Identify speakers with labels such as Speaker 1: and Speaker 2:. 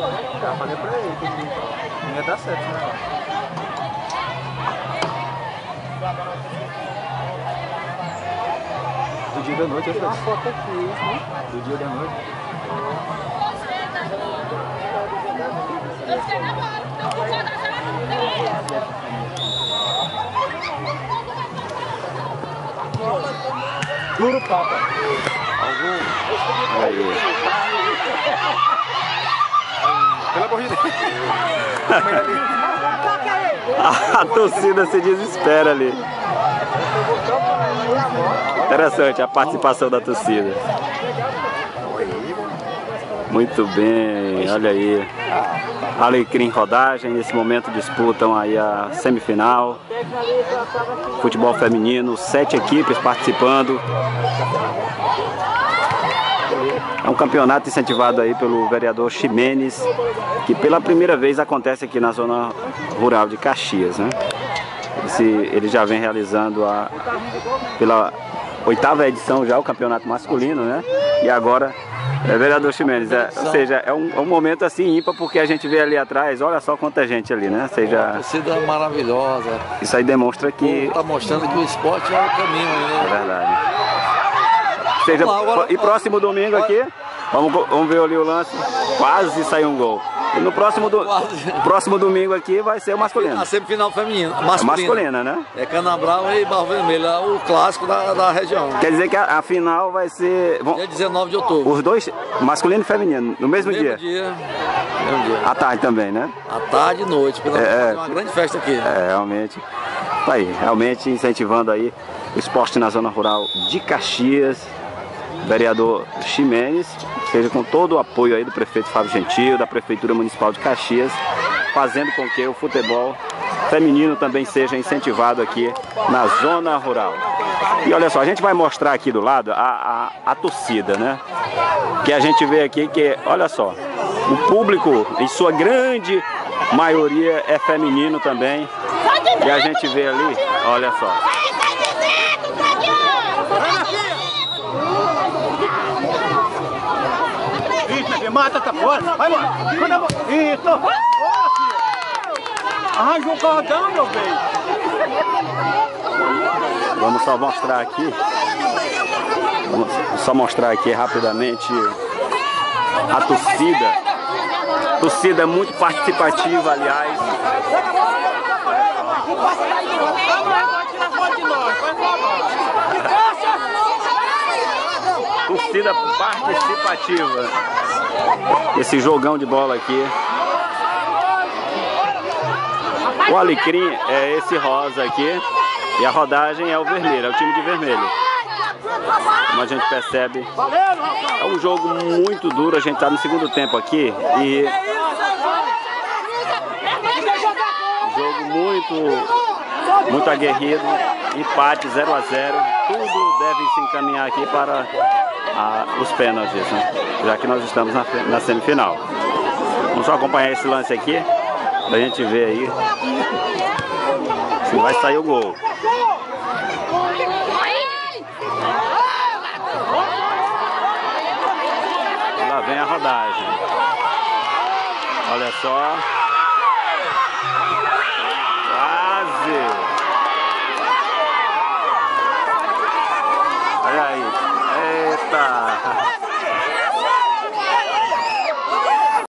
Speaker 1: Já falei pra ele que não ia dar certo, né? Do dia da noite, essa?
Speaker 2: Uma foto aqui, né?
Speaker 1: Do dia da noite. Duro papa.
Speaker 3: Olha aí.
Speaker 1: Pela corrida.
Speaker 3: A torcida se desespera ali. Interessante a participação da torcida. Muito bem, olha aí. Alecrim Rodagem, nesse momento disputam aí a semifinal. Futebol feminino, sete equipes participando. É um campeonato incentivado aí pelo vereador Ximenes, que pela primeira vez acontece aqui na zona rural de Caxias, né? Esse, ele já vem realizando a, pela oitava edição já o campeonato masculino, né? E agora é vereador Ximenes, é, ou seja, é um, é um momento assim ímpar porque a gente vê ali atrás, olha só quanta gente ali, né? Ou seja,
Speaker 4: torcida maravilhosa.
Speaker 3: isso aí demonstra que
Speaker 4: Está mostrando que o esporte é o caminho.
Speaker 3: é
Speaker 4: Né?
Speaker 3: verdade. Seja,
Speaker 4: agora-
Speaker 3: e próximo domingo aqui, vamos, vamos ver ali o lance, quase saiu um gol. E no próximo, do, próximo domingo aqui vai ser o masculino.
Speaker 4: A semifinal feminina, masculina.
Speaker 3: masculina, né?
Speaker 4: É Canabrava e Barro Vermelho, é o clássico da, da região.
Speaker 3: Quer dizer que a, a final vai ser. vão-
Speaker 4: Dia 19 de outubro.
Speaker 3: os dois, masculino e feminino, no mesmo,
Speaker 4: Mesmo
Speaker 3: dia.
Speaker 4: dia. Mesmo dia.
Speaker 3: À tarde também, né?
Speaker 4: À tarde e noite. Pela
Speaker 3: É,
Speaker 4: é,
Speaker 3: é.
Speaker 4: uma grande festa aqui.
Speaker 3: É, realmente. Tá aí, realmente incentivando aí o esporte na zona rural de Caxias. Vereador Ximenes, seja com todo o apoio aí do prefeito Fábio Gentil, da Prefeitura Municipal de Caxias, fazendo com que o futebol feminino também seja incentivado aqui na zona rural. E olha só, a gente vai mostrar aqui do lado a, a, a torcida, né? Que a gente vê aqui que, olha só, o público, em sua grande maioria, é feminino também. E a gente vê ali, olha só.
Speaker 1: Isso, meu filho, mata, tá fora. Vai embora. Isso. Arranja um cordão, meu bem.
Speaker 3: Vamos só mostrar aqui. Vamos só mostrar aqui rapidamente a torcida. Torcida muito participativa, aliás. Torcida participativa. Esse jogão de bola aqui. O alecrim é esse rosa aqui. E a rodagem é o vermelho, é o time de vermelho. Como a gente percebe, é um jogo muito duro. A gente está no segundo tempo aqui e jogo muito, muito aguerrido. Empate 0 a 0 Tudo deve se encaminhar aqui para a- os pênaltis, né? já que nós estamos na, na semifinal. Vamos só acompanhar esse lance aqui, para a gente ver aí se vai sair o gol. Lá vem a rodagem. Olha só.